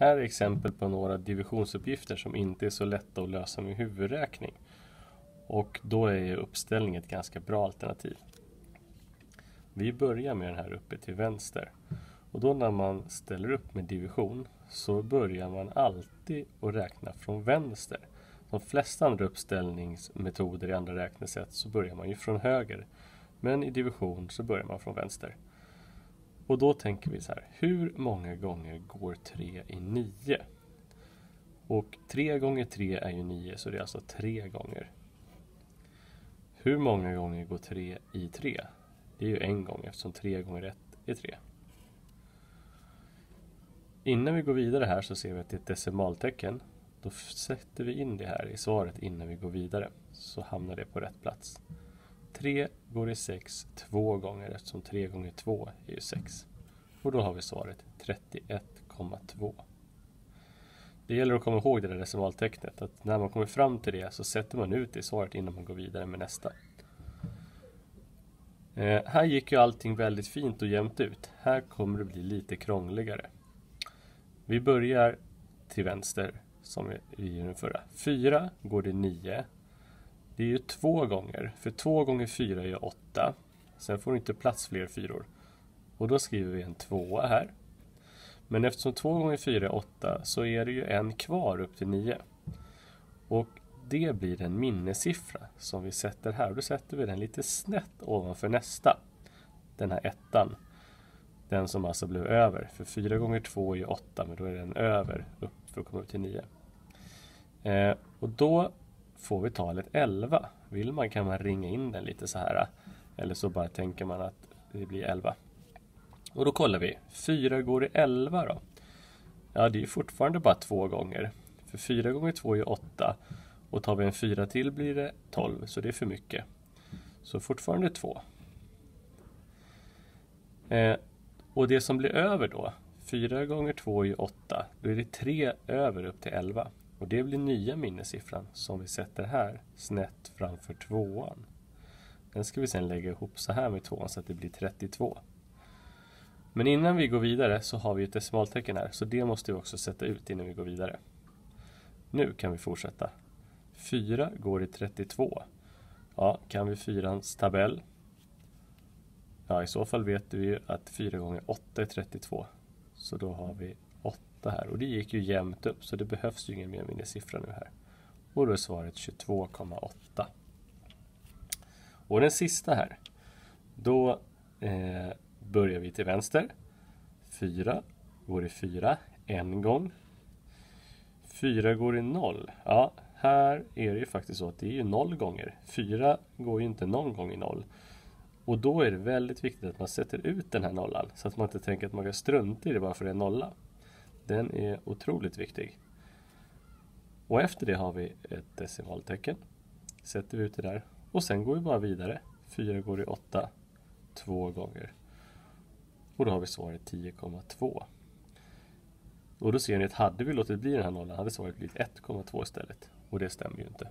Här är exempel på några divisionsuppgifter som inte är så lätta att lösa med huvudräkning. Och då är uppställning ett ganska bra alternativ. Vi börjar med den här uppe till vänster. Och då när man ställer upp med division så börjar man alltid att räkna från vänster. De flesta andra uppställningsmetoder i andra räknesätt så börjar man ju från höger. Men i division så börjar man från vänster. Och då tänker vi så här, hur många gånger går 3 i 9? Och 3 gånger 3 är ju 9, så det är alltså 3 gånger. Hur många gånger går 3 i 3? Det är ju en gång eftersom 3 gånger 1 är 3. Innan vi går vidare här så ser vi att det är ett decimaltecken. Då sätter vi in det här i svaret innan vi går vidare. Så hamnar det på rätt plats. 3 går i 6 två gånger eftersom 3 gånger 2 är ju 6. Och då har vi svaret 31,2. Det gäller att komma ihåg det där decimaltecknet. Att när man kommer fram till det så sätter man ut det svaret innan man går vidare med nästa. Eh, här gick ju allting väldigt fint och jämnt ut. Här kommer det bli lite krångligare. Vi börjar till vänster som i den förra. 4 går det 9. Det är ju två gånger, för två gånger fyra är åtta. Sen får det inte plats fler fyror. Och då skriver vi en tvåa här. Men eftersom två gånger fyra är åtta så är det ju en kvar upp till nio. Och det blir en minnessiffra som vi sätter här. Då sätter vi den lite snett ovanför nästa. Den här ettan. Den som alltså blev över. För 4 gånger 2 är 8 men då är den över upp för att komma upp till 9. Eh, och då får vi talet 11. Vill man kan man ringa in den lite så här. Eller så bara tänker man att det blir 11. Och då kollar vi. 4 går i 11 då? Ja, det är fortfarande bara två gånger. För 4 gånger 2 är 8. Och tar vi en 4 till blir det 12, så det är för mycket. Så fortfarande 2. Eh, och det som blir över då, 4 gånger 2 är 8. Då är det 3 över upp till 11. Och det blir nya minnessiffran som vi sätter här snett framför tvåan. Den ska vi sedan lägga ihop så här med tvåan så att det blir 32. Men innan vi går vidare så har vi ett decimaltecken här, så det måste vi också sätta ut innan vi går vidare. Nu kan vi fortsätta. 4 går i 32. Ja, kan vi fyrans tabell? Ja, i så fall vet vi ju att 4 gånger 8 är 32. Så då har vi 8 här. Och det gick ju jämnt upp, så det behövs ju ingen mer minnessiffra nu här. Och då är svaret 22,8. Och den sista här. Då eh, börjar vi till vänster. 4 går i 4 en gång. 4 går i 0. Ja, här är det ju faktiskt så att det är ju 0 gånger. 4 går ju inte någon gång i 0. Och då är det väldigt viktigt att man sätter ut den här nollan så att man inte tänker att man kan strunta i det bara för det är nolla. Den är otroligt viktig. Och efter det har vi ett decimaltecken. Sätter vi ut det där och sen går vi bara vidare. 4 går i 8 två gånger. Och då har vi svaret 10,2. Och då ser ni att hade vi låtit bli den här nollan hade svaret blivit 1,2 istället. Och det stämmer ju inte.